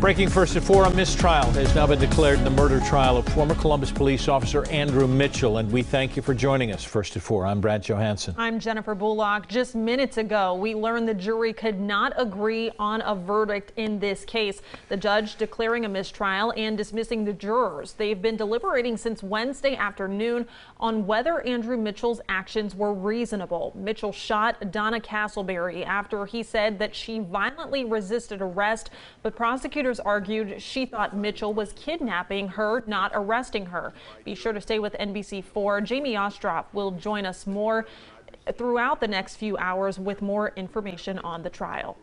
Breaking first at four, a mistrial has now been declared in the murder trial of former Columbus police officer Andrew Mitchell. And we thank you for joining us. First at four, I'm Brad Johansson. I'm Jennifer Bullock. Just minutes ago, we learned the jury could not agree on a verdict in this case. The judge declaring a mistrial and dismissing the jurors. They've been deliberating since Wednesday afternoon on whether Andrew Mitchell's actions were reasonable. Mitchell shot Donna Castleberry after he said that she violently resisted arrest, but prosecutors argued she thought Mitchell was kidnapping her, not arresting her. Be sure to stay with NBC4. Jamie Ostroff will join us more throughout the next few hours with more information on the trial.